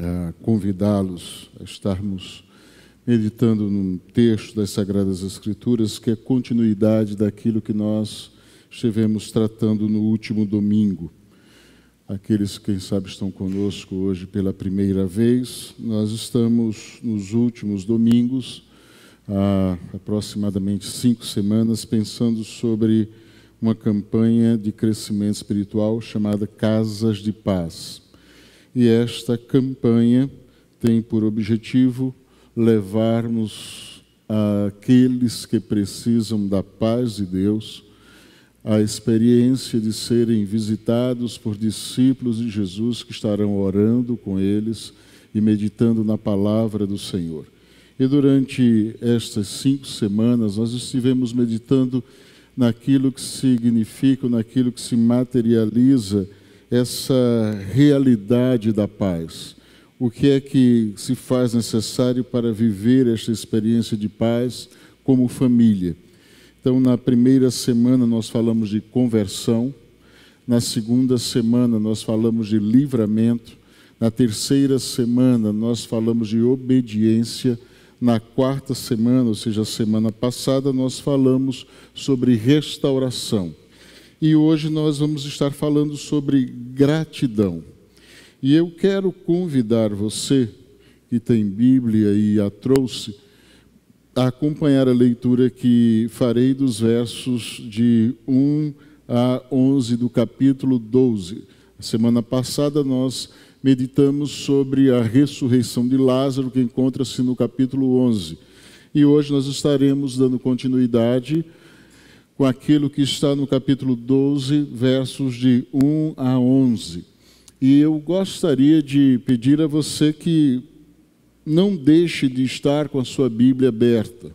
a convidá-los a estarmos meditando num texto das Sagradas Escrituras que é continuidade daquilo que nós estivemos tratando no último domingo. Aqueles que, quem sabe, estão conosco hoje pela primeira vez, nós estamos nos últimos domingos, há aproximadamente cinco semanas, pensando sobre uma campanha de crescimento espiritual chamada Casas de Paz. E esta campanha tem por objetivo levarmos aqueles que precisam da paz de Deus a experiência de serem visitados por discípulos de Jesus que estarão orando com eles e meditando na palavra do Senhor. E durante estas cinco semanas nós estivemos meditando naquilo que significa, naquilo que se materializa essa realidade da paz. O que é que se faz necessário para viver esta experiência de paz como família? Então, na primeira semana nós falamos de conversão, na segunda semana nós falamos de livramento, na terceira semana nós falamos de obediência, na quarta semana, ou seja, a semana passada, nós falamos sobre restauração. E hoje nós vamos estar falando sobre gratidão. E eu quero convidar você, que tem Bíblia e a trouxe, a acompanhar a leitura que farei dos versos de 1 a 11 do capítulo 12. A semana passada nós meditamos sobre a ressurreição de Lázaro, que encontra-se no capítulo 11. E hoje nós estaremos dando continuidade com aquilo que está no capítulo 12, versos de 1 a 11. E eu gostaria de pedir a você que não deixe de estar com a sua Bíblia aberta.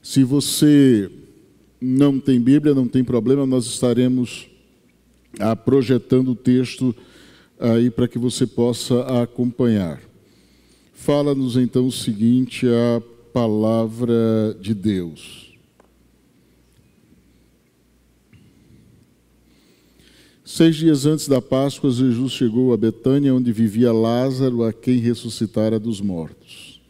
Se você não tem Bíblia, não tem problema, nós estaremos ah, projetando o texto aí para que você possa acompanhar. Fala-nos então o seguinte, a palavra de Deus. Seis dias antes da Páscoa, Jesus chegou a Betânia, onde vivia Lázaro, a quem ressuscitara dos mortos.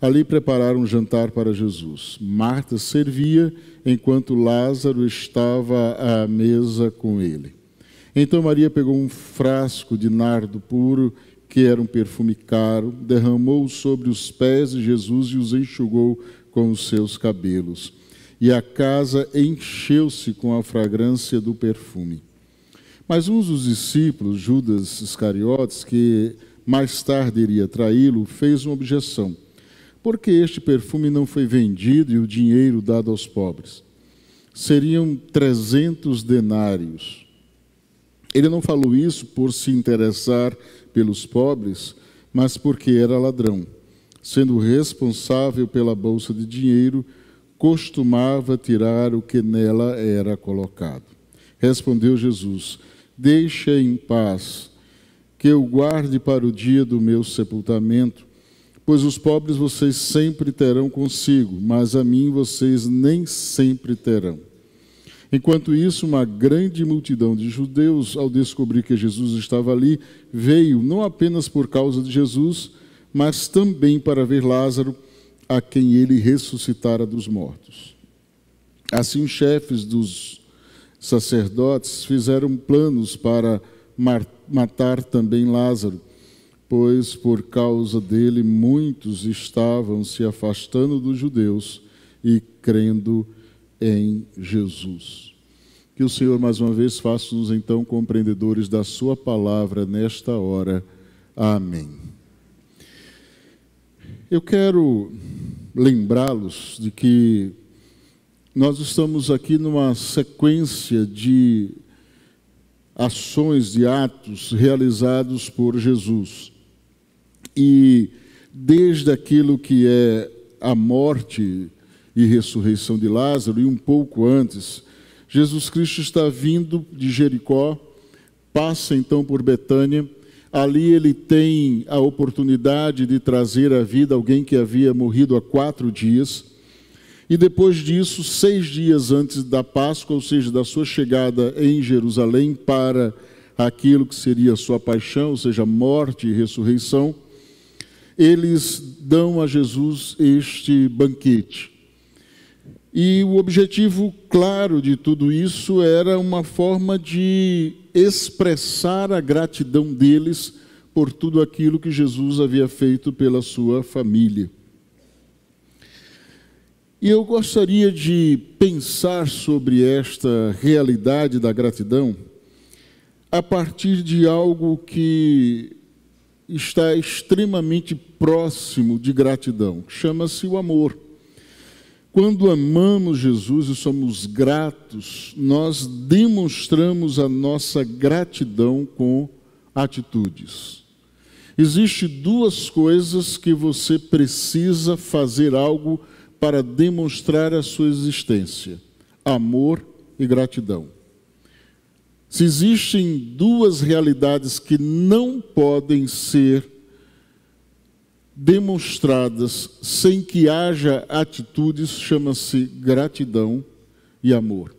Ali prepararam um jantar para Jesus. Marta servia, enquanto Lázaro estava à mesa com ele. Então Maria pegou um frasco de nardo puro, que era um perfume caro, derramou sobre os pés de Jesus e os enxugou com os seus cabelos. E a casa encheu-se com a fragrância do perfume. Mas um dos discípulos, Judas Iscariotes, que mais tarde iria traí-lo, fez uma objeção porque este perfume não foi vendido e o dinheiro dado aos pobres? Seriam 300 denários. Ele não falou isso por se interessar pelos pobres, mas porque era ladrão. Sendo responsável pela bolsa de dinheiro, costumava tirar o que nela era colocado. Respondeu Jesus: Deixa em paz, que eu guarde para o dia do meu sepultamento Pois os pobres vocês sempre terão consigo, mas a mim vocês nem sempre terão. Enquanto isso, uma grande multidão de judeus, ao descobrir que Jesus estava ali, veio não apenas por causa de Jesus, mas também para ver Lázaro, a quem ele ressuscitara dos mortos. Assim, os chefes dos sacerdotes fizeram planos para matar também Lázaro pois por causa dele muitos estavam se afastando dos judeus e crendo em Jesus. Que o Senhor mais uma vez faça-nos então compreendedores da Sua palavra nesta hora. Amém. Eu quero lembrá-los de que nós estamos aqui numa sequência de ações, de atos realizados por Jesus. E desde aquilo que é a morte e ressurreição de Lázaro, e um pouco antes, Jesus Cristo está vindo de Jericó, passa então por Betânia, ali ele tem a oportunidade de trazer à vida alguém que havia morrido há quatro dias, E depois disso, seis dias antes da Páscoa, ou seja, da sua chegada em Jerusalém para aquilo que seria a sua paixão, ou seja, morte e ressurreição, eles dão a Jesus este banquete. E o objetivo claro de tudo isso era uma forma de expressar a gratidão deles por tudo aquilo que Jesus havia feito pela sua família. E eu gostaria de pensar sobre esta realidade da gratidão a partir de algo que está extremamente próximo de gratidão, chama-se o amor. Quando amamos Jesus e somos gratos, nós demonstramos a nossa gratidão com atitudes. Existem duas coisas que você precisa fazer algo para demonstrar a sua existência: amor e gratidão. Se existem duas realidades que não podem ser demonstradas sem que haja atitudes, chama-se gratidão e amor.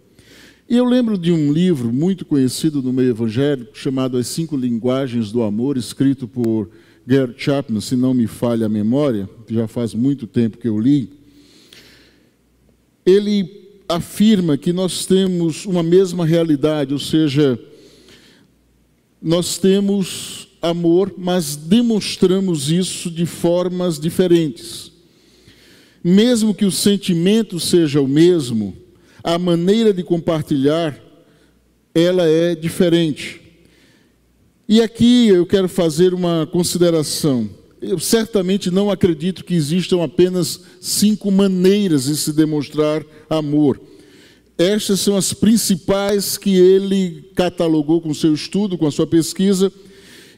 E eu lembro de um livro muito conhecido no meio evangélico, chamado As Cinco Linguagens do Amor, escrito por Gary Chapman, se não me falha a memória, já faz muito tempo que eu li. Ele afirma que nós temos uma mesma realidade, ou seja, nós temos amor, mas demonstramos isso de formas diferentes. Mesmo que o sentimento seja o mesmo, a maneira de compartilhar ela é diferente. E aqui eu quero fazer uma consideração. Eu certamente não acredito que existam apenas cinco maneiras de se demonstrar amor. Estas são as principais que ele catalogou com seu estudo, com a sua pesquisa,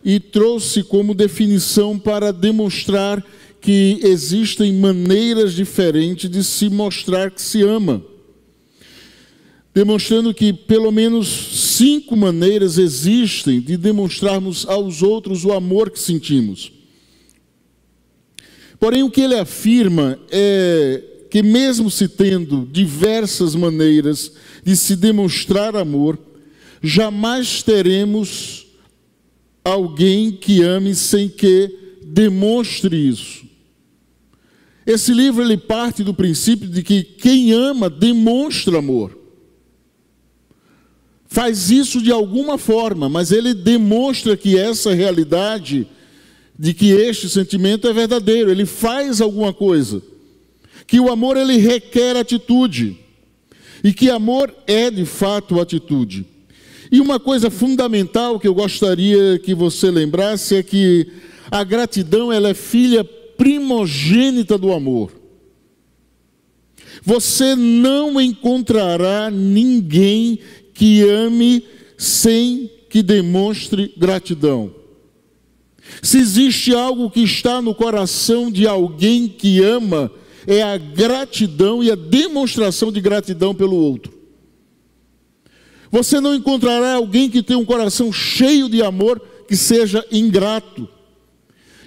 e trouxe como definição para demonstrar que existem maneiras diferentes de se mostrar que se ama. Demonstrando que pelo menos cinco maneiras existem de demonstrarmos aos outros o amor que sentimos. Porém, o que ele afirma é que, mesmo se tendo diversas maneiras de se demonstrar amor, jamais teremos alguém que ame sem que demonstre isso. Esse livro ele parte do princípio de que quem ama demonstra amor. Faz isso de alguma forma, mas ele demonstra que essa realidade de que este sentimento é verdadeiro, ele faz alguma coisa. Que o amor ele requer atitude. E que amor é de fato atitude. E uma coisa fundamental que eu gostaria que você lembrasse é que a gratidão ela é filha primogênita do amor. Você não encontrará ninguém que ame sem que demonstre gratidão. Se existe algo que está no coração de alguém que ama, é a gratidão e a demonstração de gratidão pelo outro. Você não encontrará alguém que tenha um coração cheio de amor que seja ingrato.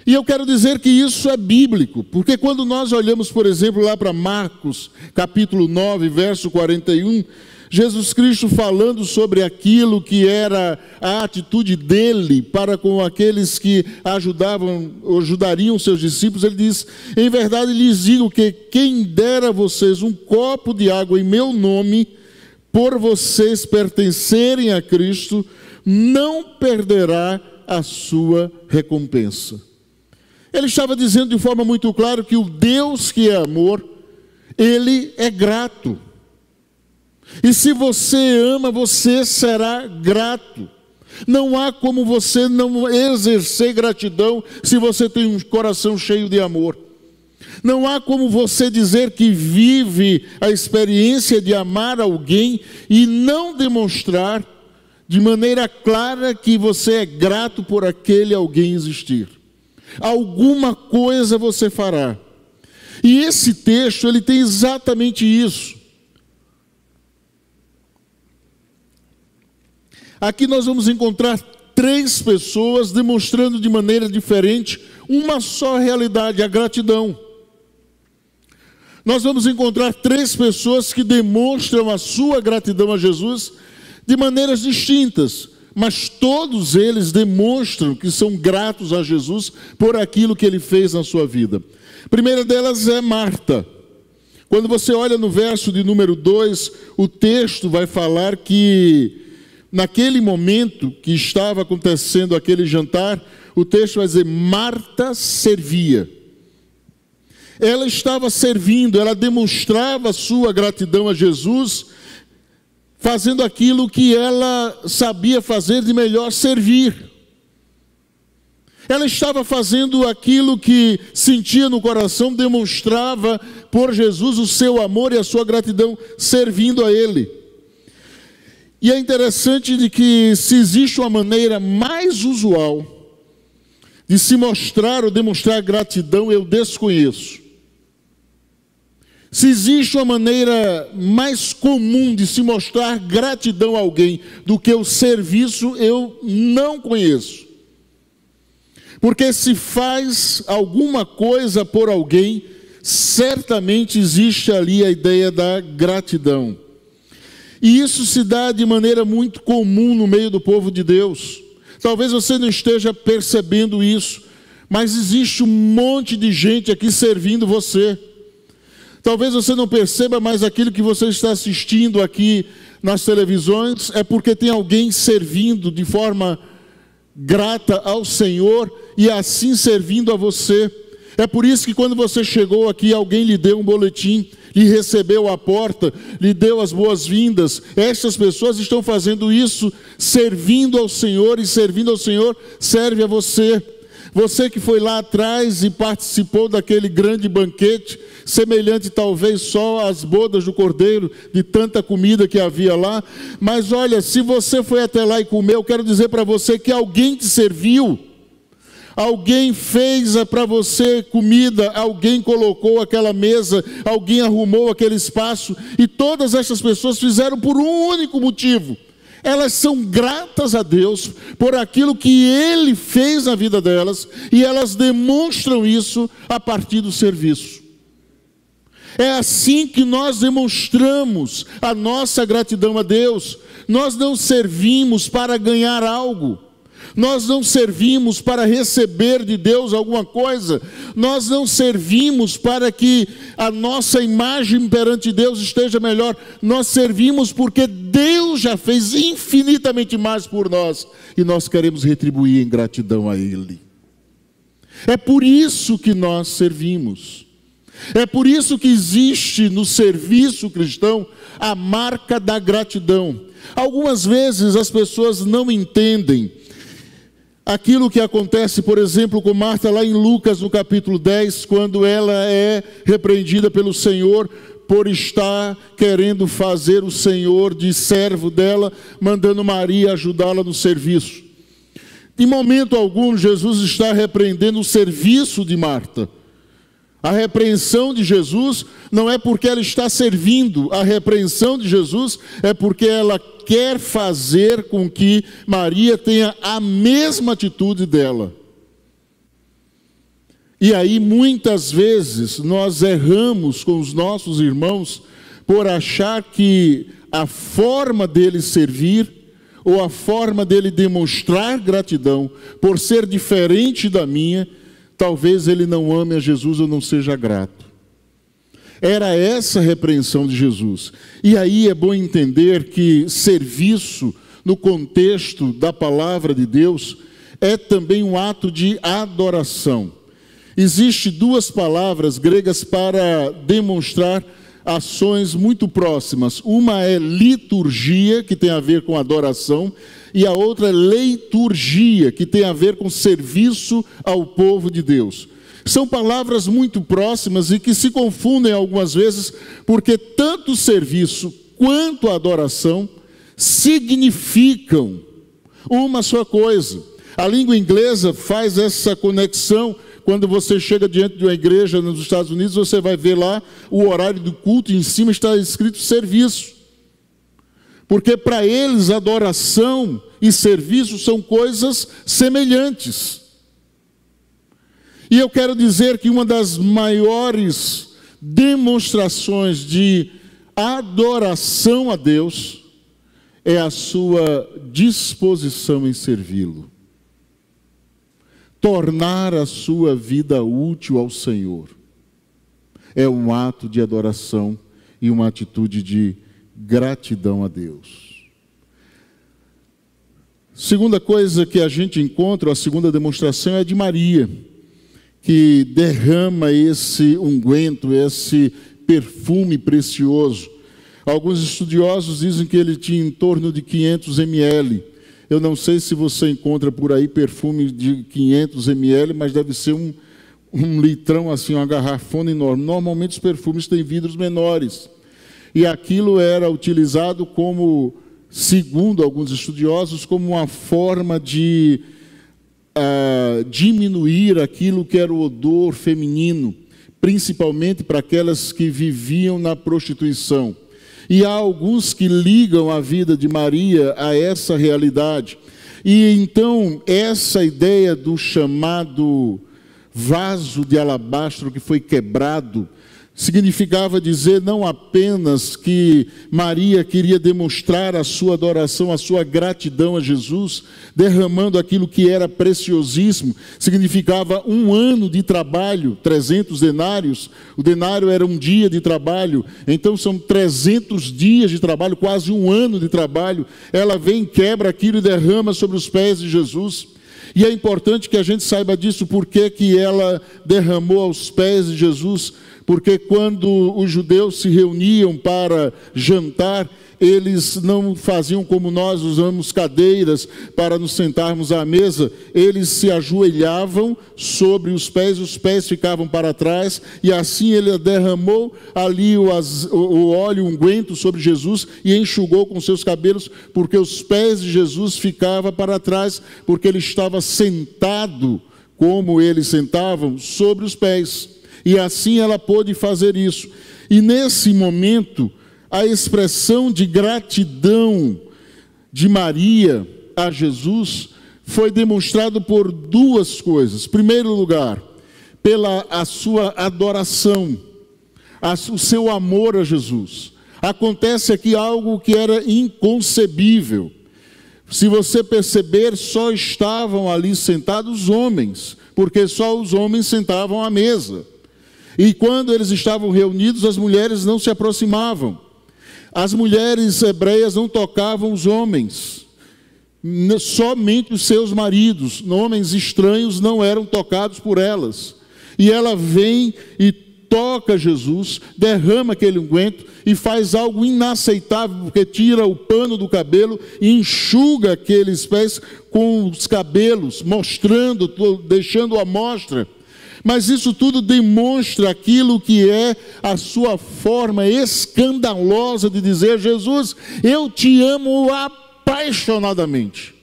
E eu quero dizer que isso é bíblico, porque quando nós olhamos, por exemplo, lá para Marcos, capítulo 9, verso 41, Jesus Cristo falando sobre aquilo que era a atitude dele para com aqueles que ajudavam, ajudariam seus discípulos, ele diz: Em verdade lhes digo que quem dera a vocês um copo de água em meu nome, por vocês pertencerem a Cristo, não perderá a sua recompensa. Ele estava dizendo de forma muito clara que o Deus que é amor, ele é grato. E se você ama, você será grato. Não há como você não exercer gratidão se você tem um coração cheio de amor. Não há como você dizer que vive a experiência de amar alguém e não demonstrar de maneira clara que você é grato por aquele alguém existir. Alguma coisa você fará. E esse texto, ele tem exatamente isso. Aqui nós vamos encontrar três pessoas demonstrando de maneira diferente uma só realidade, a gratidão. Nós vamos encontrar três pessoas que demonstram a sua gratidão a Jesus de maneiras distintas, mas todos eles demonstram que são gratos a Jesus por aquilo que ele fez na sua vida. A primeira delas é Marta. Quando você olha no verso de número 2, o texto vai falar que naquele momento que estava acontecendo aquele jantar, o texto vai dizer: Marta servia. Ela estava servindo, ela demonstrava sua gratidão a Jesus, fazendo aquilo que ela sabia fazer de melhor servir. Ela estava fazendo aquilo que sentia no coração, demonstrava por Jesus o seu amor e a sua gratidão, servindo a Ele. E é interessante de que se existe uma maneira mais usual de se mostrar ou demonstrar gratidão, eu desconheço. Se existe uma maneira mais comum de se mostrar gratidão a alguém do que o serviço, eu não conheço. Porque se faz alguma coisa por alguém, certamente existe ali a ideia da gratidão. E isso se dá de maneira muito comum no meio do povo de Deus. Talvez você não esteja percebendo isso, mas existe um monte de gente aqui servindo você. Talvez você não perceba, mas aquilo que você está assistindo aqui nas televisões é porque tem alguém servindo de forma grata ao Senhor e assim servindo a você. É por isso que quando você chegou aqui, alguém lhe deu um boletim lhe recebeu à porta, lhe deu as boas-vindas. Estas pessoas estão fazendo isso, servindo ao Senhor, e servindo ao Senhor serve a você. Você que foi lá atrás e participou daquele grande banquete, semelhante talvez só às bodas do cordeiro, de tanta comida que havia lá. Mas olha, se você foi até lá e comeu, quero dizer para você que alguém te serviu alguém fez para você comida, alguém colocou aquela mesa, alguém arrumou aquele espaço, e todas essas pessoas fizeram por um único motivo. Elas são gratas a Deus por aquilo que Ele fez na vida delas, e elas demonstram isso a partir do serviço. É assim que nós demonstramos a nossa gratidão a Deus. Nós não servimos para ganhar algo. Nós não servimos para receber de Deus alguma coisa, nós não servimos para que a nossa imagem perante Deus esteja melhor, nós servimos porque Deus já fez infinitamente mais por nós e nós queremos retribuir em gratidão a Ele. É por isso que nós servimos. É por isso que existe no serviço cristão a marca da gratidão. Algumas vezes as pessoas não entendem aquilo que acontece, por exemplo, com Marta lá em Lucas, no capítulo 10, quando ela é repreendida pelo Senhor por estar querendo fazer o Senhor de servo dela, mandando Maria ajudá-la no serviço. Em momento algum, Jesus está repreendendo o serviço de Marta. A repreensão de Jesus não é porque ela está servindo, a repreensão de Jesus é porque ela quer fazer com que Maria tenha a mesma atitude dela. E aí muitas vezes nós erramos com os nossos irmãos por achar que a forma dele servir ou a forma dele demonstrar gratidão por ser diferente da minha talvez ele não ame a Jesus ou não seja grato. Era essa a repreensão de Jesus. E aí é bom entender que serviço, no contexto da palavra de Deus, é também um ato de adoração. Existem duas palavras gregas para demonstrar ações muito próximas. Uma é liturgia, que tem a ver com adoração, e a outra é leiturgia, que tem a ver com serviço ao povo de Deus. São palavras muito próximas e que se confundem algumas vezes, porque tanto serviço quanto adoração significam uma só coisa. A língua inglesa faz essa conexão quando você chega diante de uma igreja nos Estados Unidos, você vai ver lá o horário do culto e em cima está escrito serviço. Porque para eles adoração e serviço são coisas semelhantes. E eu quero dizer que uma das maiores demonstrações de adoração a Deus é a sua disposição em servi-lo. Tornar a sua vida útil ao Senhor é um ato de adoração e uma atitude de gratidão a Deus. Segunda coisa que a gente encontra, a segunda demonstração é de Maria, que derrama esse unguento, esse perfume precioso. Alguns estudiosos dizem que ele tinha em torno de 500 ml. Eu não sei se você encontra por aí perfume de 500 ml, mas deve ser um, um litrão assim, uma garrafona enorme. Normalmente os perfumes têm vidros menores. E aquilo era utilizado como, segundo alguns estudiosos, como uma forma de uh, diminuir aquilo que era o odor feminino, principalmente para aquelas que viviam na prostituição. E há alguns que ligam a vida de Maria a essa realidade. E então, essa ideia do chamado vaso de alabastro que foi quebrado, significava dizer não apenas que Maria queria demonstrar a sua adoração, a sua gratidão a Jesus, derramando aquilo que era preciosíssimo, significava um ano de trabalho, 300 denários, o denário era um dia de trabalho, então são 300 dias de trabalho, quase um ano de trabalho. Ela vem, quebra aquilo e derrama sobre os pés de Jesus. E é importante que a gente saiba disso, porque que ela derramou aos pés de Jesus, porque quando os judeus se reuniam para jantar, eles não faziam como nós usamos cadeiras para nos sentarmos à mesa, eles se ajoelhavam sobre os pés, os pés ficavam para trás, e assim ele derramou ali o, o óleo, unguento sobre Jesus e enxugou com seus cabelos, porque os pés de Jesus ficavam para trás, porque ele estava sentado, como eles sentavam, sobre os pés. E assim ela pôde fazer isso. E nesse momento, a expressão de gratidão de Maria a Jesus foi demonstrado por duas coisas. Em primeiro lugar, pela a sua adoração, a, o seu amor a Jesus. Acontece aqui algo que era inconcebível. Se você perceber, só estavam ali sentados homens, porque só os homens sentavam à mesa. E quando eles estavam reunidos, as mulheres não se aproximavam. As mulheres hebreias não tocavam os homens, somente os seus maridos, homens estranhos não eram tocados por elas. E ela vem e toca Jesus, derrama aquele unguento e faz algo inaceitável, porque tira o pano do cabelo e enxuga aqueles pés com os cabelos, mostrando, deixando a mostra mas isso tudo demonstra aquilo que é a sua forma escandalosa de dizer: Jesus, eu te amo apaixonadamente.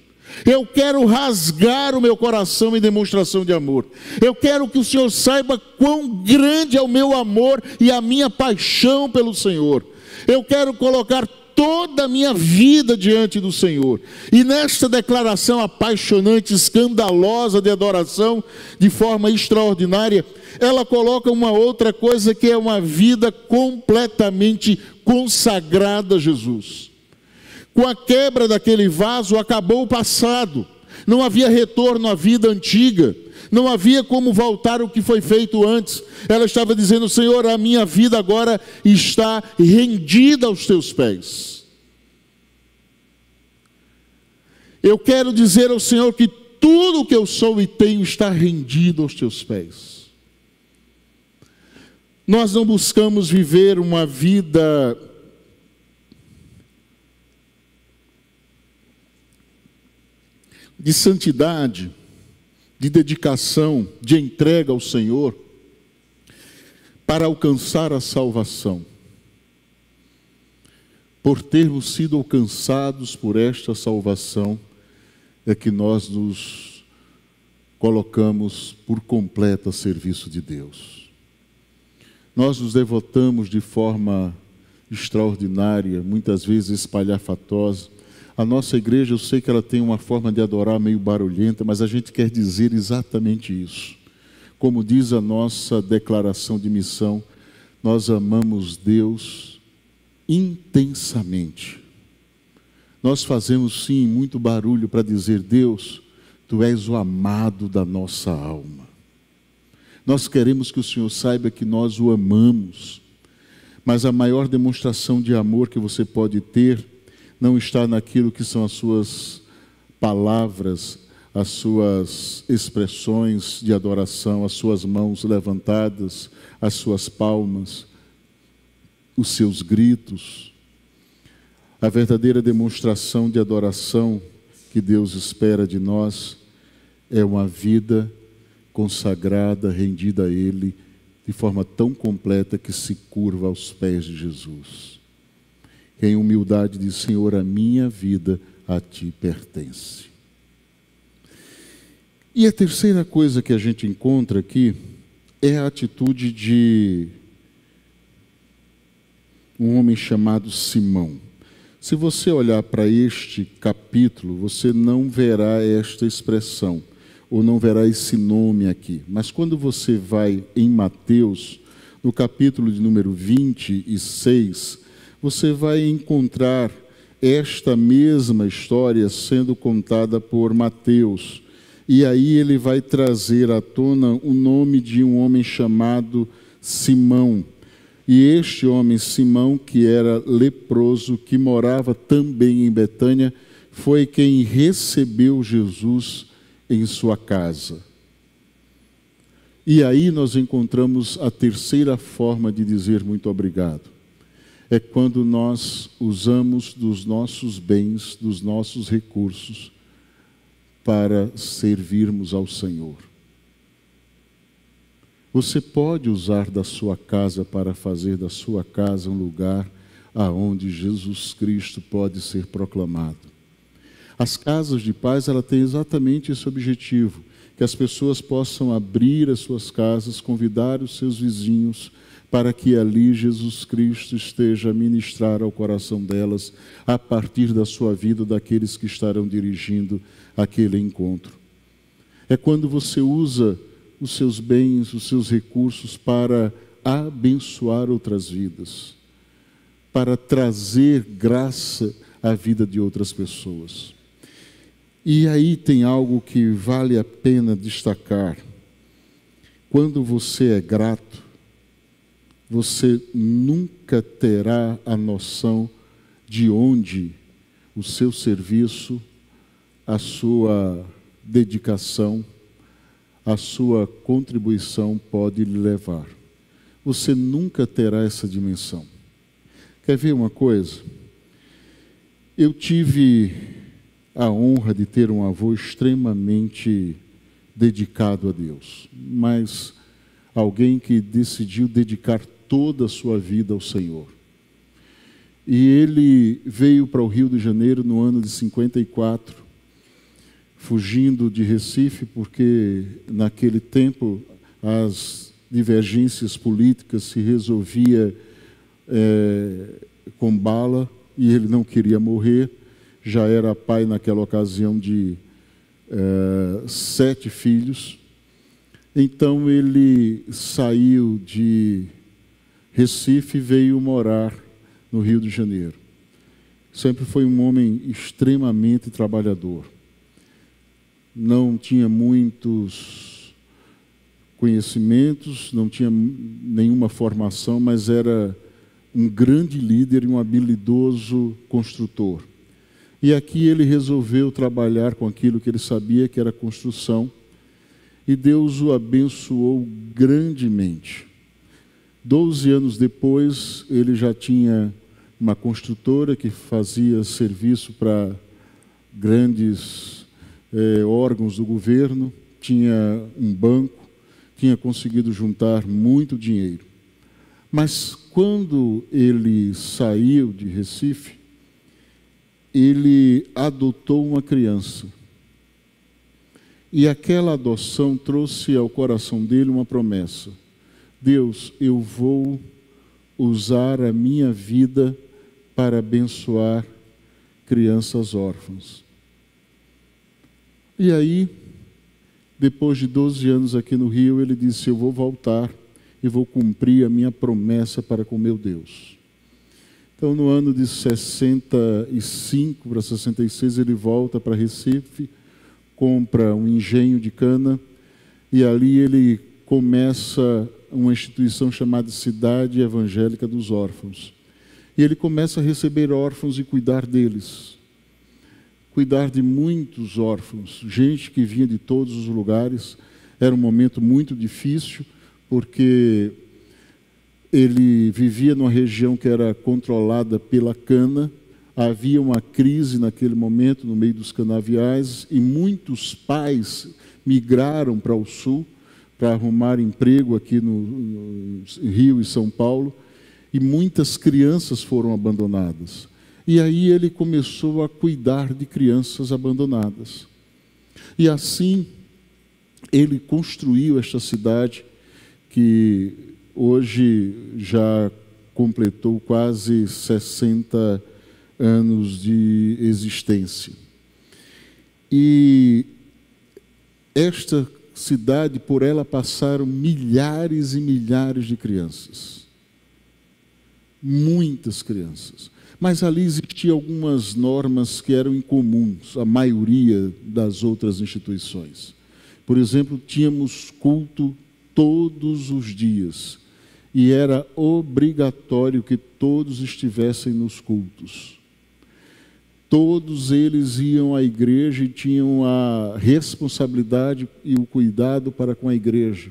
Eu quero rasgar o meu coração em demonstração de amor. Eu quero que o Senhor saiba quão grande é o meu amor e a minha paixão pelo Senhor. Eu quero colocar toda a minha vida diante do Senhor. E nesta declaração apaixonante, escandalosa de adoração, de forma extraordinária, ela coloca uma outra coisa que é uma vida completamente consagrada a Jesus. Com a quebra daquele vaso, acabou o passado, não havia retorno à vida antiga. Não havia como voltar o que foi feito antes. Ela estava dizendo: Senhor, a minha vida agora está rendida aos teus pés. Eu quero dizer ao Senhor que tudo o que eu sou e tenho está rendido aos teus pés. Nós não buscamos viver uma vida de santidade de dedicação, de entrega ao Senhor, para alcançar a salvação. Por termos sido alcançados por esta salvação, é que nós nos colocamos por completo a serviço de Deus. Nós nos devotamos de forma extraordinária, muitas vezes espalhafatosa, a nossa igreja, eu sei que ela tem uma forma de adorar meio barulhenta, mas a gente quer dizer exatamente isso. Como diz a nossa declaração de missão, nós amamos Deus intensamente. Nós fazemos sim muito barulho para dizer: Deus, tu és o amado da nossa alma. Nós queremos que o Senhor saiba que nós o amamos, mas a maior demonstração de amor que você pode ter não está naquilo que são as suas palavras, as suas expressões de adoração, as suas mãos levantadas, as suas palmas, os seus gritos. A verdadeira demonstração de adoração que Deus espera de nós é uma vida consagrada, rendida a Ele, de forma tão completa que se curva aos pés de Jesus. Em humildade diz: Senhor, a minha vida a Ti pertence. E a terceira coisa que a gente encontra aqui é a atitude de um homem chamado Simão. Se você olhar para este capítulo, você não verá esta expressão, ou não verá esse nome aqui. Mas quando você vai em Mateus, no capítulo de número 26, você vai encontrar esta mesma história sendo contada por Mateus. E aí ele vai trazer à tona o nome de um homem chamado Simão. E este homem, Simão, que era leproso, que morava também em Betânia, foi quem recebeu Jesus em sua casa. E aí nós encontramos a terceira forma de dizer muito obrigado. É quando nós usamos dos nossos bens, dos nossos recursos, para servirmos ao Senhor. Você pode usar da sua casa para fazer da sua casa um lugar aonde Jesus Cristo pode ser proclamado. As casas de paz, ela tem exatamente esse objetivo, que as pessoas possam abrir as suas casas, convidar os seus vizinhos para que ali Jesus Cristo esteja a ministrar ao coração delas a partir da sua vida daqueles que estarão dirigindo aquele encontro. É quando você usa os seus bens, os seus recursos para abençoar outras vidas, para trazer graça à vida de outras pessoas. E aí tem algo que vale a pena destacar. Quando você é grato, você nunca terá a noção de onde o seu serviço, a sua dedicação, a sua contribuição pode lhe levar. Você nunca terá essa dimensão. Quer ver uma coisa? Eu tive a honra de ter um avô extremamente dedicado a Deus, mas alguém que decidiu dedicar toda a sua vida ao Senhor. E ele veio para o Rio de Janeiro no ano de 54 fugindo de Recife, porque naquele tempo as divergências políticas se resolvia é, com bala e ele não queria morrer. Já era pai naquela ocasião de é, sete filhos. Então ele saiu de Recife veio morar no Rio de Janeiro. Sempre foi um homem extremamente trabalhador não tinha muitos conhecimentos, não tinha nenhuma formação, mas era um grande líder e um habilidoso construtor. E aqui ele resolveu trabalhar com aquilo que ele sabia que era construção, e Deus o abençoou grandemente. Doze anos depois, ele já tinha uma construtora que fazia serviço para grandes eh, órgãos do governo, tinha um banco, tinha conseguido juntar muito dinheiro. Mas quando ele saiu de Recife, ele adotou uma criança. E aquela adoção trouxe ao coração dele uma promessa: Deus, eu vou usar a minha vida para abençoar crianças órfãs. E aí, depois de 12 anos aqui no Rio, ele disse: Eu vou voltar e vou cumprir a minha promessa para com meu Deus. Então, no ano de 65 para 66, ele volta para Recife, compra um engenho de cana e ali ele começa uma instituição chamada Cidade Evangélica dos Órfãos. E ele começa a receber órfãos e cuidar deles. Cuidar de muitos órfãos, gente que vinha de todos os lugares. Era um momento muito difícil, porque ele vivia numa região que era controlada pela cana, havia uma crise naquele momento no meio dos canaviais e muitos pais migraram para o sul para arrumar emprego aqui no, no, Rio e São Paulo, e muitas crianças foram abandonadas. E aí ele começou a cuidar de crianças abandonadas. E assim ele construiu esta cidade que hoje já completou quase 60 anos de existência. E esta cidade, por ela passaram milhares e milhares de crianças. Muitas crianças. Mas ali existiam algumas normas que eram incomuns à maioria das outras instituições. Por exemplo, tínhamos culto todos os dias e era obrigatório que todos estivessem nos cultos todos eles iam à igreja e tinham a responsabilidade e o cuidado para com a igreja.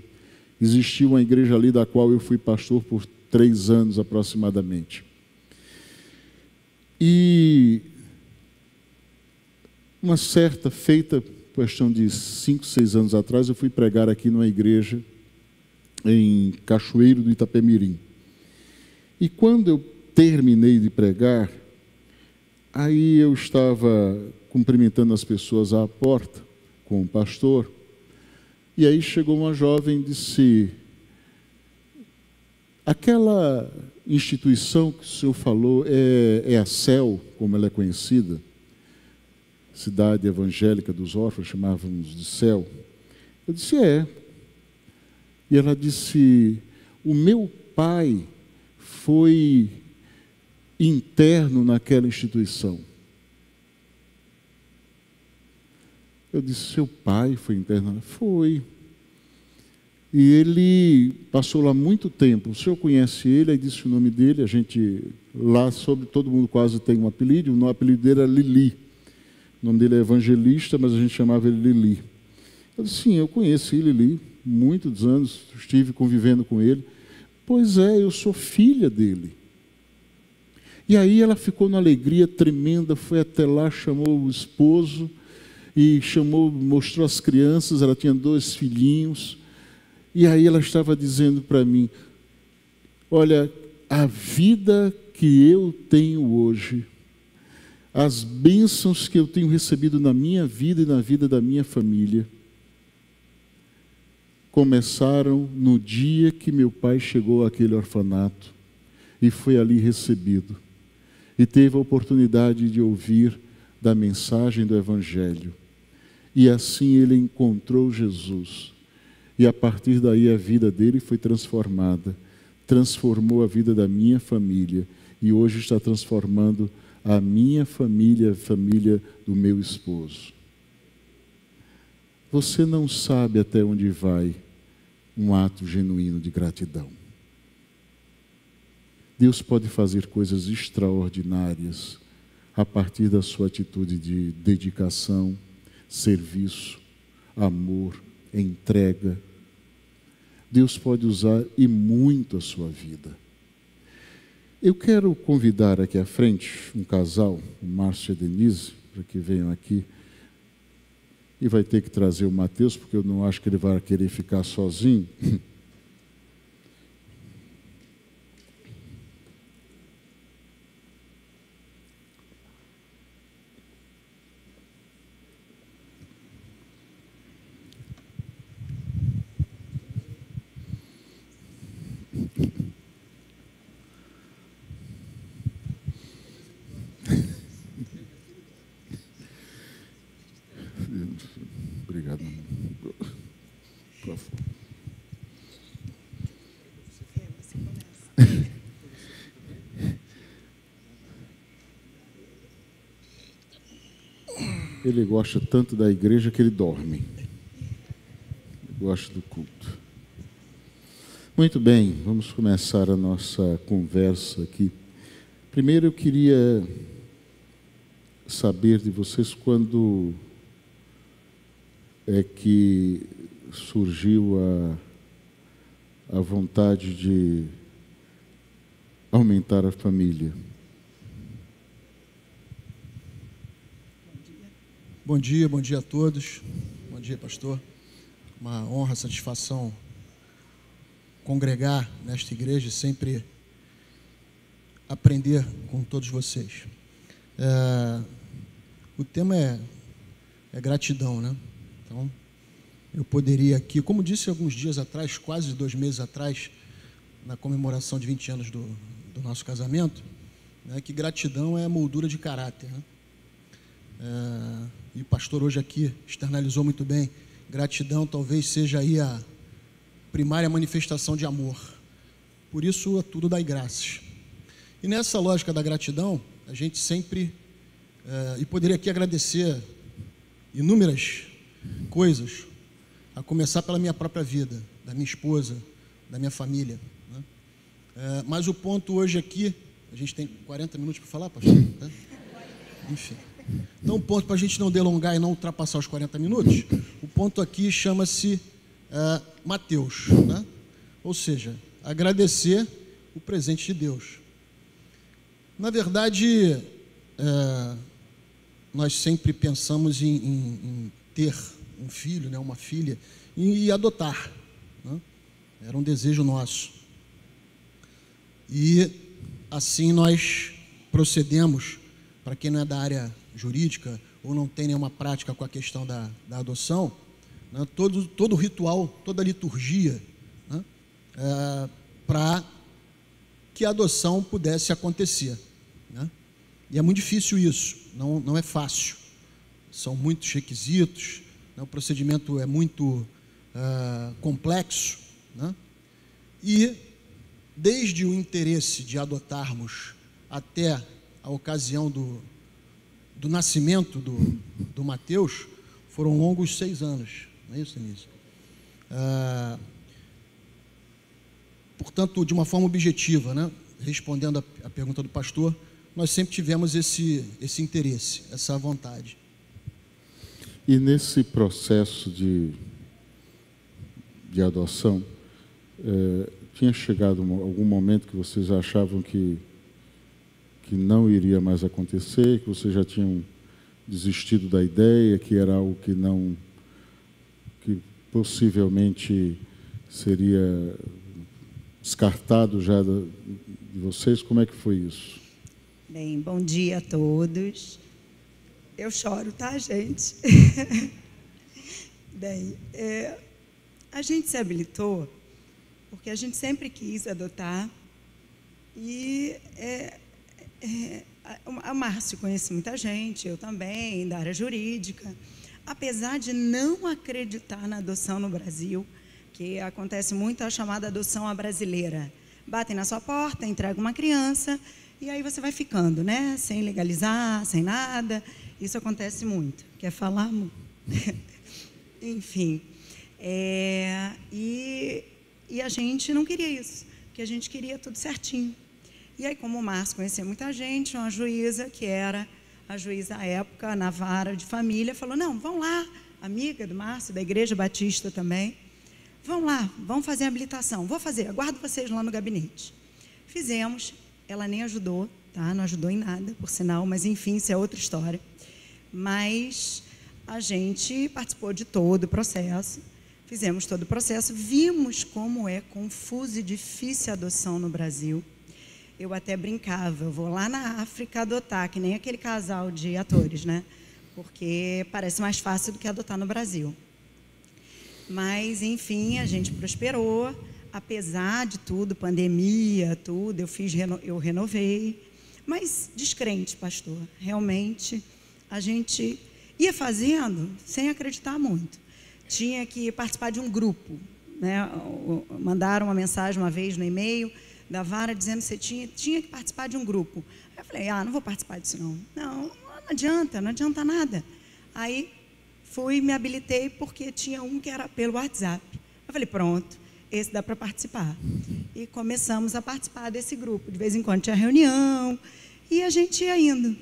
Existia uma igreja ali da qual eu fui pastor por três anos aproximadamente. E uma certa feita, questão de cinco, seis anos atrás, eu fui pregar aqui numa igreja em Cachoeiro do Itapemirim. E quando eu terminei de pregar, Aí eu estava cumprimentando as pessoas à porta com o pastor, e aí chegou uma jovem e disse: Aquela instituição que o senhor falou é, é a CEL, como ela é conhecida, Cidade Evangélica dos Órfãos, chamávamos de CEL. Eu disse: É. E ela disse: O meu pai foi interno naquela instituição. Eu disse: Seu pai foi interno? Foi. E ele passou lá muito tempo. O senhor conhece ele? Aí disse o nome dele. A gente, lá sobre, todo mundo quase tem um apelido. O apelido dele era Lili. O nome dele é evangelista, mas a gente chamava ele Lili. Eu disse: Sim, eu conheci Lili. Muitos anos estive convivendo com ele. Pois é, eu sou filha dele. E aí ela ficou numa alegria tremenda, foi até lá, chamou o esposo e chamou, mostrou as crianças, ela tinha dois filhinhos. E aí ela estava dizendo para mim: Olha, a vida que eu tenho hoje, as bênçãos que eu tenho recebido na minha vida e na vida da minha família, começaram no dia que meu pai chegou àquele orfanato e foi ali recebido e teve a oportunidade de ouvir da mensagem do Evangelho. E assim ele encontrou Jesus. E a partir daí a vida dele foi transformada. Transformou a vida da minha família. E hoje está transformando a minha família, a família do meu esposo. Você não sabe até onde vai um ato genuíno de gratidão. Deus pode fazer coisas extraordinárias a partir da sua atitude de dedicação, serviço, amor, entrega. Deus pode usar e muito a sua vida. Eu quero convidar aqui à frente um casal, o Márcio e a Denise, para que venham aqui. E vai ter que trazer o Mateus, porque eu não acho que ele vai querer ficar sozinho. Ele gosta tanto da igreja que ele dorme. Ele gosta do culto. Muito bem, vamos começar a nossa conversa aqui. Primeiro eu queria saber de vocês quando é que surgiu a, a vontade de aumentar a família. Bom dia, bom dia a todos. Bom dia, pastor. Uma honra, satisfação congregar nesta igreja e sempre aprender com todos vocês. É, o tema é, é gratidão, né? Então, eu poderia aqui, como disse alguns dias atrás, quase dois meses atrás, na comemoração de 20 anos do, do nosso casamento, né, que gratidão é moldura de caráter. Né? É, e o pastor hoje aqui externalizou muito bem. Gratidão talvez seja aí a primária manifestação de amor. Por isso, a tudo dai graças. E nessa lógica da gratidão, a gente sempre, é, e poderia aqui agradecer inúmeras coisas, a começar pela minha própria vida, da minha esposa, da minha família. Né? É, mas o ponto hoje aqui, a gente tem 40 minutos para falar, pastor? Enfim. Então, ponto para a gente não delongar e não ultrapassar os 40 minutos, o ponto aqui chama-se uh, Mateus, né? ou seja, agradecer o presente de Deus. Na verdade, uh, nós sempre pensamos em, em, em, ter um filho, né, uma filha, e, e adotar. Né? Era um desejo nosso. E assim nós procedemos, para quem não é da área jurídica ou não tem nenhuma prática com a questão da, da adoção, né, todo, todo ritual, toda liturgia, né, é, para que a adoção pudesse acontecer. Né? E é muito difícil isso, não, não é fácil. São muitos requisitos, né, o procedimento é muito é, complexo. Né? E desde o interesse de adotarmos até a ocasião do, do nascimento do, do Mateus foram longos seis anos. Não é isso, Denise? Ah, portanto, de uma forma objetiva, né, respondendo a pergunta do pastor, nós sempre tivemos esse, esse interesse, essa vontade. E nesse processo de, de adoção, é, tinha chegado algum momento que vocês achavam que que não iria mais acontecer, que vocês já tinham desistido da ideia, que era algo que não que possivelmente seria descartado já de vocês. Como é que foi isso? Bem, bom dia a todos. Eu choro, tá, gente? Bem, é, a gente se habilitou porque a gente sempre quis adotar e é, é, a Márcio conhece muita gente, eu também, da área jurídica. Apesar de não acreditar na adoção no Brasil, que acontece muito a chamada adoção à brasileira. Batem na sua porta, entregam uma criança e aí você vai ficando, né? Sem legalizar, sem nada. Isso acontece muito. Quer falar? Enfim. É, e, e a gente não queria isso, porque a gente queria tudo certinho. E aí, como o Márcio conhecia muita gente, uma juíza, que era a juíza à época, na vara de família, falou: não, vão lá, amiga do Márcio, da Igreja Batista também, vão lá, vão fazer a habilitação. Vou fazer, aguardo vocês lá no gabinete. Fizemos, ela nem ajudou, tá? Não ajudou em nada, por sinal, mas enfim, isso é outra história. Mas a gente participou de todo o processo, fizemos todo o processo, vimos como é confuso e difícil a adoção no Brasil eu até brincava, eu vou lá na África adotar, que nem aquele casal de atores, né? Porque parece mais fácil do que adotar no Brasil. Mas, enfim, a gente prosperou, apesar de tudo, pandemia, tudo, eu fiz, eu renovei. Mas descrente, pastor, realmente a gente ia fazendo sem acreditar muito. Tinha que participar de um grupo, né? Mandaram uma mensagem uma vez no e-mail, da vara dizendo que você tinha, tinha que participar de um grupo. Aí eu falei, ah, não vou participar disso não. Não, não adianta, não adianta nada. Aí fui, me habilitei porque tinha um que era pelo WhatsApp. Eu falei, pronto, esse dá para participar. E começamos a participar desse grupo. De vez em quando tinha reunião e a gente ia indo,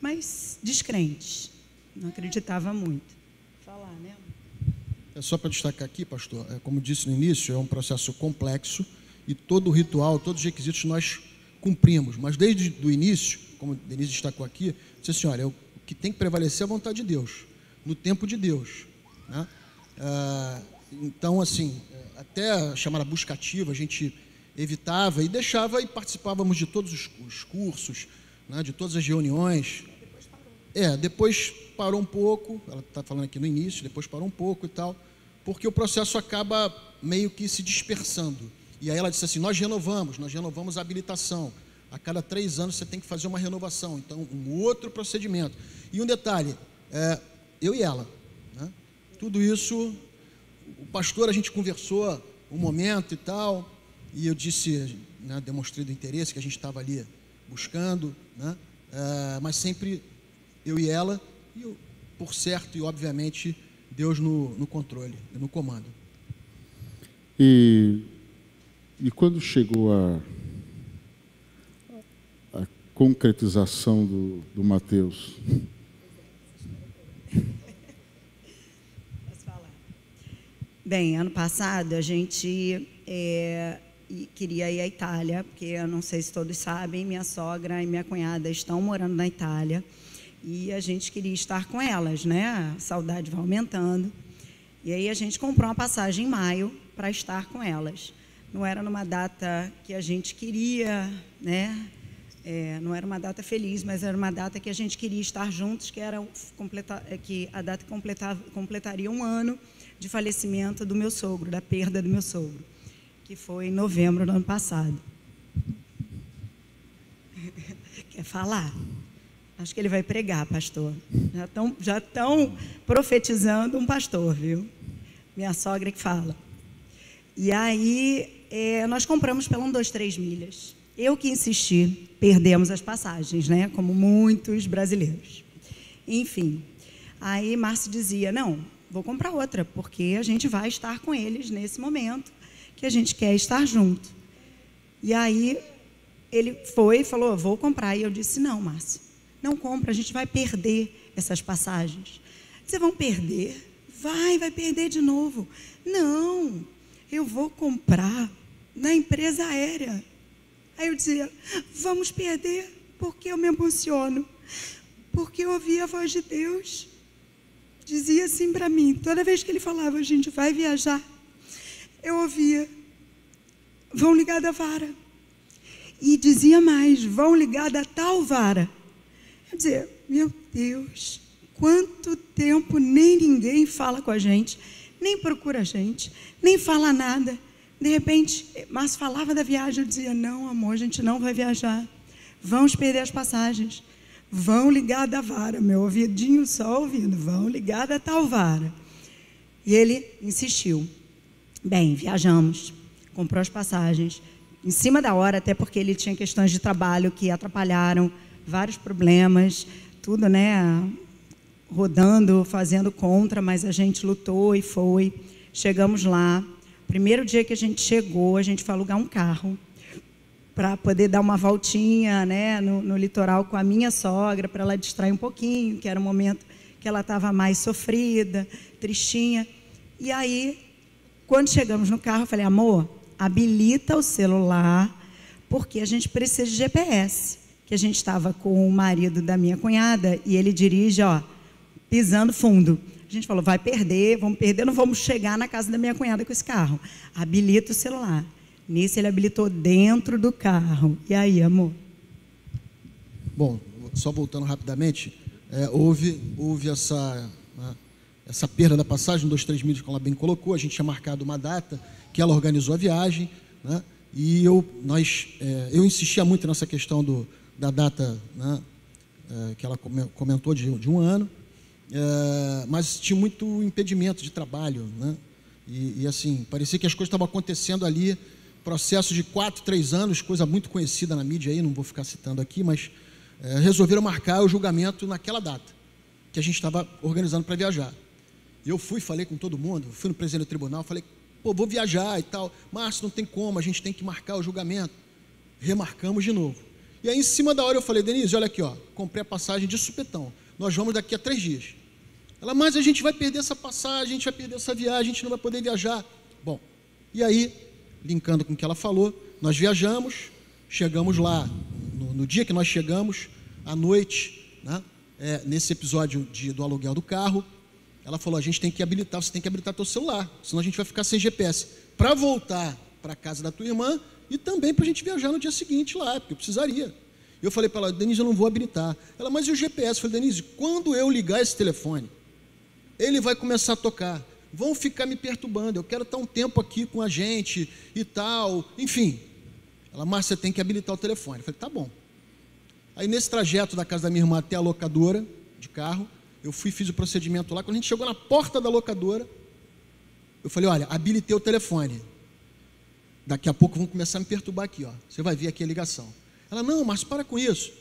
mas descrentes. Não acreditava muito. Falar, né? É só para destacar aqui, pastor, é, como disse no início, é um processo complexo e todo o ritual, todos os requisitos nós cumprimos. Mas desde o início, como Denise destacou aqui, disse assim, olha, o que tem que prevalecer é a vontade de Deus, no tempo de Deus. Né? Ah, então, assim, até a chamada buscativa, a gente evitava e deixava e participávamos de todos os, os cursos, né, de todas as reuniões. É, depois parou um pouco, ela está falando aqui no início, depois parou um pouco e tal, porque o processo acaba meio que se dispersando. E aí ela disse assim: nós renovamos, nós renovamos a habilitação. A cada três anos você tem que fazer uma renovação. Então, um outro procedimento. E um detalhe: é, eu e ela. Né? Tudo isso, o pastor, a gente conversou um momento e tal, e eu disse, né, demonstrei do interesse que a gente estava ali buscando, né? É, mas sempre eu e ela, e eu, por certo e obviamente Deus no, no controle, no comando. E, e quando chegou a, a concretização do, do Mateus? Posso falar? Bem, ano passado a gente é, queria ir à Itália, porque eu não sei se todos sabem, minha sogra e minha cunhada estão morando na Itália e a gente queria estar com elas, né? A saudade vai aumentando. E aí a gente comprou uma passagem em maio para estar com elas. Não era numa data que a gente queria, né? É, não era uma data feliz, mas era uma data que a gente queria estar juntos, que era completa, é, que a data completava, completaria um ano de falecimento do meu sogro, da perda do meu sogro, que foi em novembro do ano passado. Quer falar? Acho que ele vai pregar, pastor. Já estão já tão profetizando um pastor, viu? Minha sogra que fala. E aí, é, nós compramos pelo 1, 2, 3 milhas. Eu que insisti, perdemos as passagens, né? Como muitos brasileiros. Enfim, aí Márcio dizia: não, vou comprar outra, porque a gente vai estar com eles nesse momento que a gente quer estar junto. E aí ele foi e falou: vou comprar. E eu disse: não, Márcio não compra, a gente vai perder essas passagens. Vocês vão perder? Vai, vai perder de novo. Não, eu vou comprar na empresa aérea. Aí eu dizia, vamos perder, porque eu me emociono. Porque eu ouvi a voz de Deus. Dizia assim para mim, toda vez que ele falava, a gente vai viajar, eu ouvia, vão ligar da vara. E dizia mais, vão ligar da tal vara Quer dizer, meu Deus, quanto tempo nem ninguém fala com a gente, nem procura a gente, nem fala nada. De repente, mas falava da viagem, eu dizia: Não, amor, a gente não vai viajar. Vamos perder as passagens. Vão ligar da vara, meu ouvidinho só ouvindo, vão ligar da tal vara. E ele insistiu. Bem, viajamos, comprou as passagens, em cima da hora, até porque ele tinha questões de trabalho que atrapalharam vários problemas, tudo, né, rodando, fazendo contra, mas a gente lutou e foi. Chegamos lá. Primeiro dia que a gente chegou, a gente foi alugar um carro para poder dar uma voltinha, né, no, no litoral com a minha sogra, para ela distrair um pouquinho, que era o momento que ela estava mais sofrida, tristinha. E aí, quando chegamos no carro, eu falei, amor, habilita o celular, porque a gente precisa de GPS que a gente estava com o marido da minha cunhada e ele dirige, ó, pisando fundo. A gente falou, vai perder, vamos perder, não vamos chegar na casa da minha cunhada com esse carro. Habilita o celular. Nisso ele habilitou dentro do carro. E aí, amor? Bom, só voltando rapidamente, é, houve, houve essa, né, essa perda da passagem, dois, três milhas, como ela bem colocou. A gente tinha marcado uma data que ela organizou a viagem, né, e eu, nós, é, eu insistia muito nessa questão do, da data né, é, que ela comentou de, de um ano, é, mas tinha muito impedimento de trabalho, né? E, e, assim, parecia que as coisas estavam acontecendo ali, processo de quatro, três anos, coisa muito conhecida na mídia aí, não vou ficar citando aqui, mas é, resolveram marcar o julgamento naquela data. que a gente estava organizando para viajar. Eu fui, falei com todo mundo, fui no presidente do tribunal, falei, pô, vou viajar e tal. Márcio, não tem como, a gente tem que marcar o julgamento. Remarcamos de novo. E aí, em cima da hora, eu falei, Denise, olha aqui, ó, comprei a passagem de supetão. Nós vamos daqui a três dias. Ela, mas a gente vai perder essa passagem, a gente vai perder essa viagem, a gente não vai poder viajar. Bom, e aí, linkando com o que ela falou, nós viajamos, chegamos lá, no, no dia que nós chegamos, à noite, né, é, nesse episódio de, do aluguel do carro, ela falou: a gente tem que habilitar, você tem que habilitar teu celular, senão a gente vai ficar sem GPS. Para voltar para casa da tua irmã e também para a gente viajar no dia seguinte lá, porque eu precisaria. Eu falei para ela, Denise, eu não vou habilitar. Ela, mas e o GPS? Eu falei, Denise, quando eu ligar esse telefone, ele vai começar a tocar. Vão ficar me perturbando. Eu quero estar um tempo aqui com a gente e tal. Enfim. Ela, Márcia, tem que habilitar o telefone. Eu falei, tá bom. Aí nesse trajeto da casa da minha irmã até a locadora de carro, eu fui fiz o procedimento lá. Quando a gente chegou na porta da locadora, eu falei, olha, habilitei o telefone. Daqui a pouco vão começar a me perturbar aqui, ó. Você vai ver aqui a ligação. Ela, não, mas para com isso.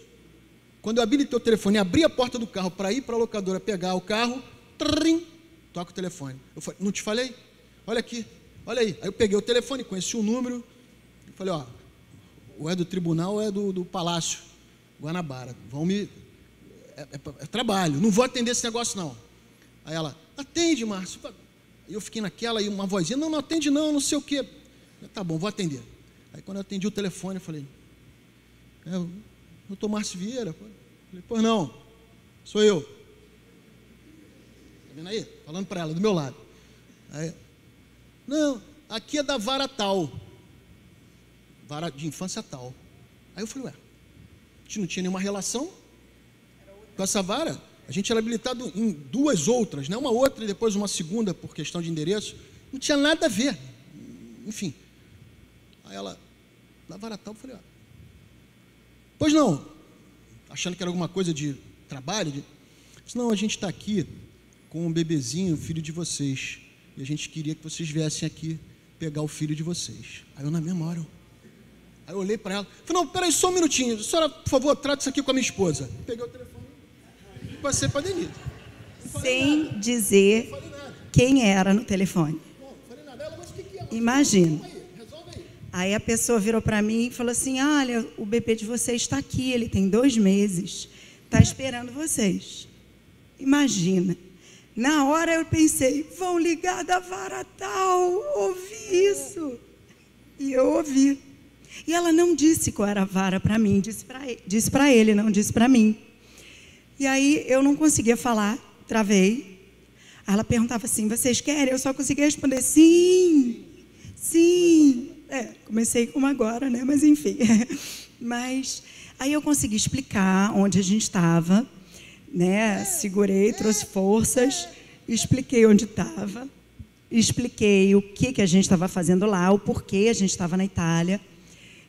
Quando eu habilitei o telefone, abri a porta do carro para ir para a locadora pegar o carro, trim, toca o telefone. Eu falei, não te falei? Olha aqui, olha aí. Aí eu peguei o telefone, conheci o número, falei, ó, ou é do tribunal ou é do, do palácio Guanabara. Vão me. É, é, é, trabalho, não vou atender esse negócio, não. Aí ela, atende, Márcio. Eu fiquei naquela, e uma vozinha, não, não atende não, não sei o quê. Tá bom, vou atender. Aí quando eu atendi o telefone, eu falei, é, doutor Márcio Vieira. Falei, pois não, sou eu. Vendo aí? Falando para ela, do meu lado. Aí, não, aqui é da vara tal. Vara de infância tal. Aí eu falei, ué, a gente não tinha nenhuma relação com essa vara. A gente era habilitado em duas outras, né? uma outra e depois uma segunda por questão de endereço. Não tinha nada a ver. Enfim, Aí ela, da vara tal, eu falei, ah, pois não, achando que era alguma coisa de trabalho, de, disse, não, a gente está aqui com um bebezinho, filho de vocês, e a gente queria que vocês viessem aqui pegar o filho de vocês. Aí eu na mesma hora, aí eu olhei para ela, falei, não, peraí só um minutinho, a senhora, por favor, trate isso aqui com a minha esposa. Peguei o telefone e passei para a Denise. Sem nada. dizer quem era no telefone. Nada. Ela, mas o que, que é? Imagina. Aí a pessoa virou para mim e falou assim: Olha, o bebê de vocês está aqui, ele tem dois meses, está esperando vocês. Imagina. Na hora eu pensei: vão ligar da vara tal, ouvi isso. E eu ouvi. E ela não disse qual era a vara para mim, disse para ele, não disse para mim. E aí eu não conseguia falar, travei. Ela perguntava assim: vocês querem? Eu só conseguia responder: sim, sim. É, comecei como agora, né? Mas enfim. Mas aí eu consegui explicar onde a gente estava, né? Segurei, trouxe forças, expliquei onde estava, expliquei o que, que a gente estava fazendo lá, o porquê a gente estava na Itália.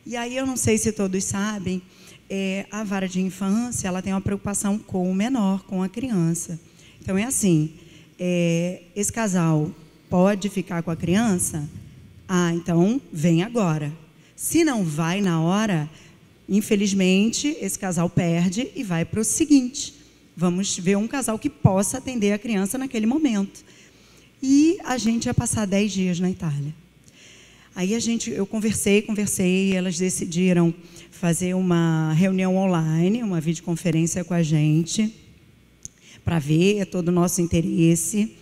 E aí eu não sei se todos sabem, é, a vara de infância ela tem uma preocupação com o menor, com a criança. Então é assim, é, esse casal pode ficar com a criança ah, então vem agora. Se não vai na hora, infelizmente, esse casal perde e vai para o seguinte. Vamos ver um casal que possa atender a criança naquele momento. E a gente ia passar dez dias na Itália. Aí a gente, eu conversei, conversei, elas decidiram fazer uma reunião online, uma videoconferência com a gente, para ver todo o nosso interesse.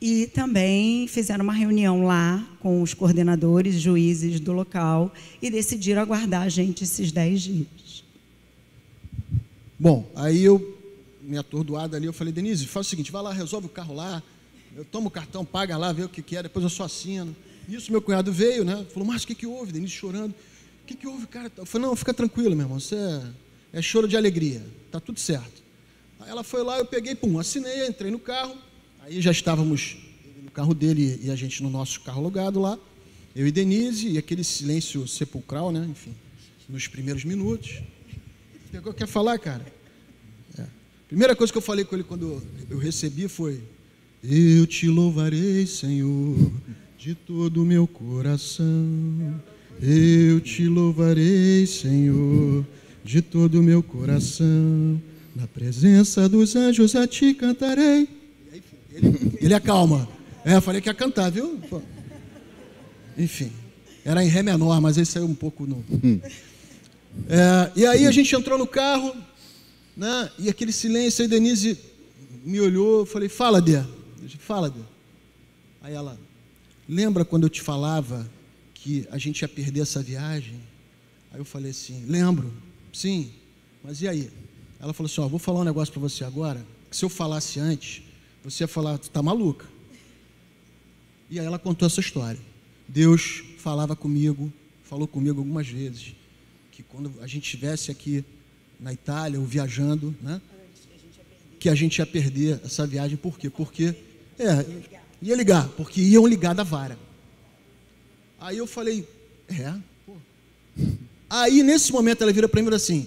E também fizeram uma reunião lá com os coordenadores, juízes do local e decidiram aguardar a gente esses dez dias. Bom, aí eu, me atordoada ali, eu falei, Denise, faz o seguinte, vai lá, resolve o carro lá, eu tomo o cartão, paga lá, vê o que, que é, depois eu só assino. Isso, meu cunhado veio, né? Falou, mas o que, que houve? Denise chorando. O que, que houve, cara? Eu falei, não, fica tranquilo, meu irmão, você é, é choro de alegria, tá tudo certo. Aí ela foi lá, eu peguei, pum, assinei, entrei no carro, Aí já estávamos no carro dele e a gente no nosso carro alugado lá, eu e Denise, e aquele silêncio sepulcral, né? Enfim, nos primeiros minutos. Pegou, quer falar, cara? Primeira coisa que eu falei com ele quando eu recebi foi: Eu te louvarei, Senhor, de todo o meu coração. Eu te louvarei, Senhor, de todo o meu coração Na presença dos anjos a ti cantarei. Ele, ele acalma. É, eu falei que ia cantar, viu? Enfim, era em Ré menor, mas ele saiu um pouco no. É, e aí a gente entrou no carro, né? E aquele silêncio, aí Denise me olhou, eu falei, fala, Dê. Fala, Dê. Aí ela, lembra quando eu te falava que a gente ia perder essa viagem? Aí eu falei assim, lembro, sim, mas e aí? Ela falou assim, ó, vou falar um negócio para você agora, que se eu falasse antes, você ia falar, tu tá maluca. E aí ela contou essa história. Deus falava comigo, falou comigo algumas vezes, que quando a gente estivesse aqui na Itália ou viajando, né? Que a gente ia perder essa viagem, por quê? Porque, é, ia ligar, porque iam ligar da vara. Aí eu falei, é, pô. Aí nesse momento ela vira para mim e assim,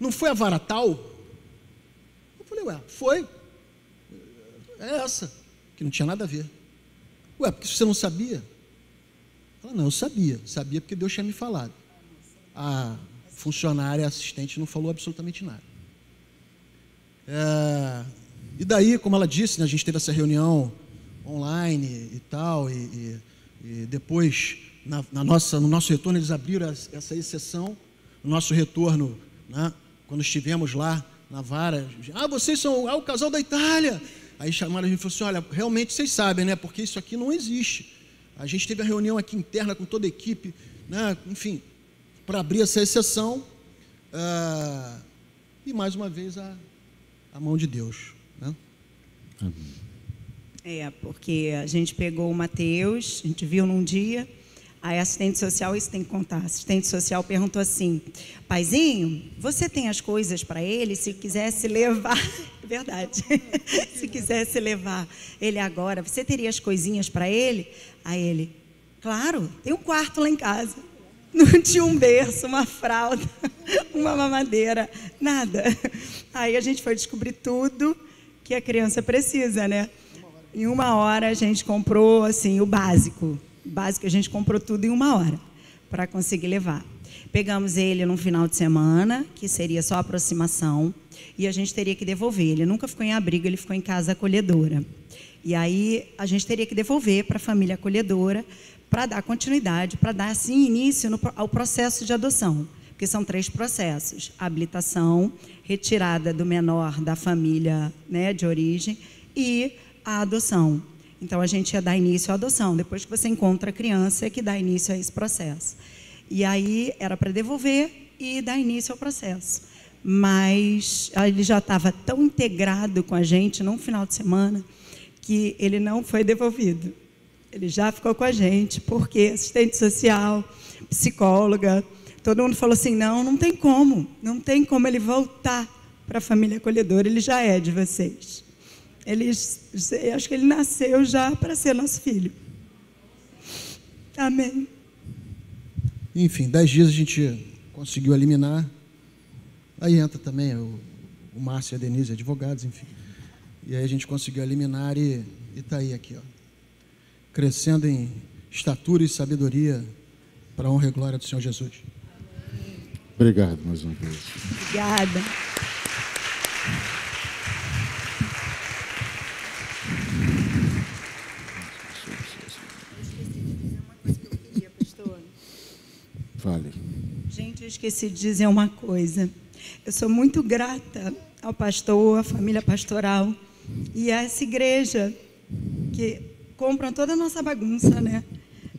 não foi a vara tal? Eu falei, ué, foi. É essa, que não tinha nada a ver. Ué, porque você não sabia? Ela, não, eu sabia. Sabia porque Deus tinha me falado. A funcionária, assistente, não falou absolutamente nada. É, e daí, como ela disse, né, a gente teve essa reunião online e tal, e, e, e depois, na, na, nossa, no nosso retorno, eles abriram essa exceção. No nosso retorno, né, quando estivemos lá na vara, ah, vocês são ah, o casal da Itália. Aí chamaram a gente e falaram assim: olha, realmente vocês sabem, né? Porque isso aqui não existe. A gente teve a reunião aqui interna com toda a equipe, né? enfim, para abrir essa exceção. Ah, e mais uma vez a, a mão de Deus. Né? É, porque a gente pegou o Mateus, a gente viu num dia, Aí a assistente social, isso tem que contar. A assistente social perguntou assim: Paizinho, você tem as coisas para ele? Se quisesse levar. Verdade. se quisesse levar ele agora, você teria as coisinhas para ele? Aí ele: Claro, tem um quarto lá em casa. Não tinha um berço, uma fralda, uma mamadeira, nada. Aí a gente foi descobrir tudo que a criança precisa, né? Em uma hora a gente comprou assim o básico básico, a gente comprou tudo em uma hora para conseguir levar. Pegamos ele num final de semana, que seria só aproximação, e a gente teria que devolver. Ele nunca ficou em abrigo, ele ficou em casa acolhedora. E aí a gente teria que devolver para a família acolhedora para dar continuidade, para dar assim início no, ao processo de adoção, porque são três processos: habilitação, retirada do menor da família né, de origem e a adoção. Então a gente ia dar início à adoção. Depois que você encontra a criança, é que dá início a esse processo. E aí era para devolver e dar início ao processo. Mas ele já estava tão integrado com a gente num final de semana que ele não foi devolvido. Ele já ficou com a gente, porque assistente social, psicóloga, todo mundo falou assim: não, não tem como, não tem como ele voltar para a família acolhedora, ele já é de vocês. Ele, acho que ele nasceu já para ser nosso filho. Amém. Enfim, dez dias a gente conseguiu eliminar. Aí entra também o, o Márcio e a Denise, advogados, enfim. E aí a gente conseguiu eliminar e está aí aqui, ó, crescendo em estatura e sabedoria para a honra e glória do Senhor Jesus. Obrigado mais uma vez. Obrigada. Fale. Gente, eu esqueci de dizer uma coisa. Eu sou muito grata ao pastor, à família pastoral e a essa igreja que compram toda a nossa bagunça, né?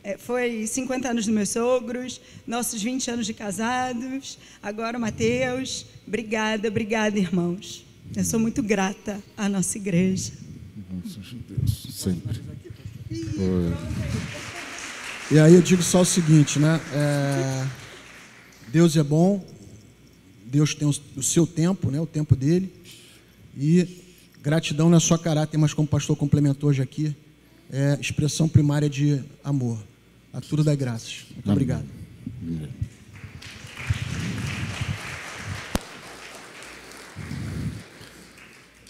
É, foi 50 anos dos meus sogros, nossos 20 anos de casados, agora o Mateus. Obrigada, obrigada, irmãos. Eu sou muito grata à nossa igreja. Nossa, Deus, sempre. E aí eu digo só o seguinte, né? É, Deus é bom, Deus tem o seu tempo, né? O tempo dele. E gratidão não é só caráter, mas como o pastor complementou hoje aqui, é expressão primária de amor. A tudo da graças. Muito Amém. obrigado.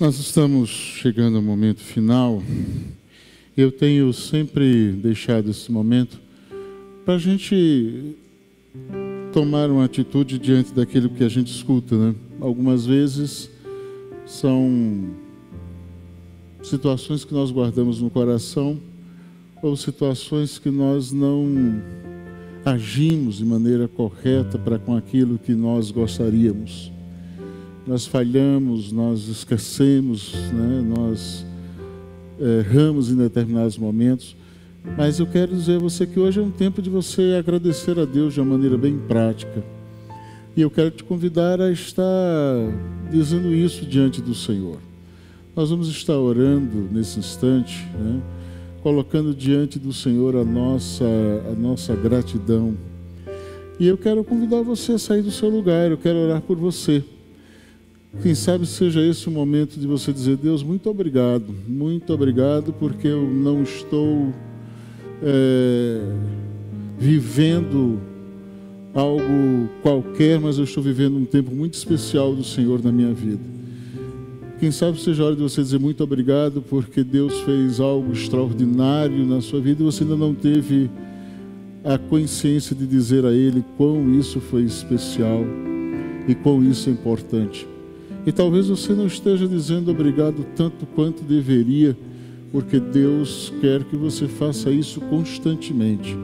Nós estamos chegando ao momento final. Eu tenho sempre deixado esse momento para a gente tomar uma atitude diante daquilo que a gente escuta, né? algumas vezes são situações que nós guardamos no coração ou situações que nós não agimos de maneira correta para com aquilo que nós gostaríamos. Nós falhamos, nós esquecemos, né? nós erramos em determinados momentos. Mas eu quero dizer a você que hoje é um tempo de você agradecer a Deus de uma maneira bem prática. E eu quero te convidar a estar dizendo isso diante do Senhor. Nós vamos estar orando nesse instante, né? colocando diante do Senhor a nossa, a nossa gratidão. E eu quero convidar você a sair do seu lugar, eu quero orar por você. Quem sabe seja esse o momento de você dizer: Deus, muito obrigado, muito obrigado, porque eu não estou é, vivendo algo qualquer, mas eu estou vivendo um tempo muito especial do Senhor na minha vida. Quem sabe seja a hora de você dizer muito obrigado, porque Deus fez algo extraordinário na sua vida e você ainda não teve a consciência de dizer a Ele quão isso foi especial e quão isso é importante. E talvez você não esteja dizendo obrigado tanto quanto deveria, porque Deus quer que você faça isso constantemente.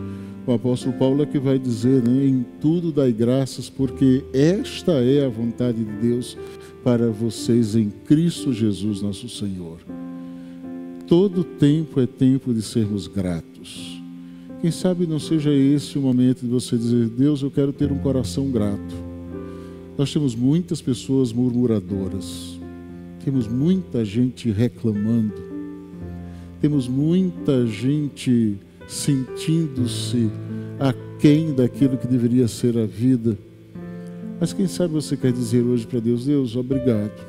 O apóstolo Paulo é que vai dizer, né, em tudo dai graças, porque esta é a vontade de Deus para vocês em Cristo Jesus, nosso Senhor. Todo tempo é tempo de sermos gratos. Quem sabe não seja esse o momento de você dizer: Deus, eu quero ter um coração grato. Nós temos muitas pessoas murmuradoras, temos muita gente reclamando, temos muita gente sentindo-se aquém daquilo que deveria ser a vida mas quem sabe você quer dizer hoje para Deus: Deus, obrigado.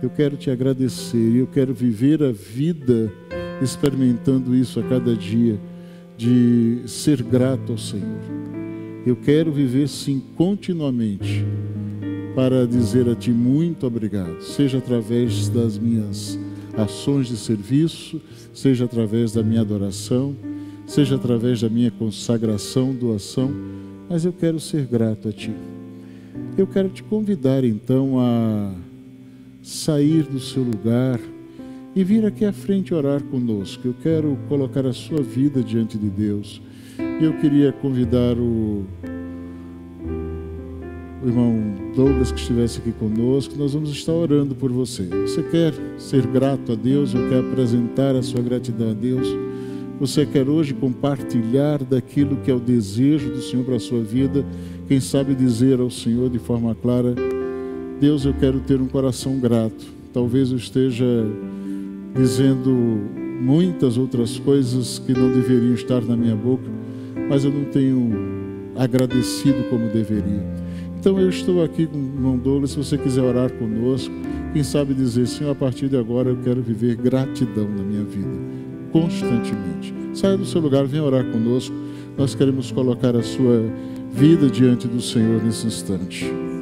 Eu quero te agradecer, eu quero viver a vida experimentando isso a cada dia, de ser grato ao Senhor. Eu quero viver sim continuamente para dizer a Ti muito obrigado, seja através das minhas ações de serviço, seja através da minha adoração, seja através da minha consagração, doação, mas eu quero ser grato a Ti. Eu quero te convidar então a sair do seu lugar e vir aqui à frente orar conosco. Eu quero colocar a sua vida diante de Deus. Eu queria convidar o, o irmão Douglas que estivesse aqui conosco. Nós vamos estar orando por você. Você quer ser grato a Deus ou quer apresentar a sua gratidão a Deus? Você quer hoje compartilhar daquilo que é o desejo do Senhor para a sua vida? Quem sabe dizer ao Senhor de forma clara: Deus, eu quero ter um coração grato. Talvez eu esteja dizendo muitas outras coisas que não deveriam estar na minha boca, mas eu não tenho agradecido como deveria. Então eu estou aqui com o irmão se você quiser orar conosco, quem sabe dizer, Senhor, a partir de agora eu quero viver gratidão na minha vida, constantemente. Saia do seu lugar, venha orar conosco. Nós queremos colocar a sua vida diante do Senhor nesse instante.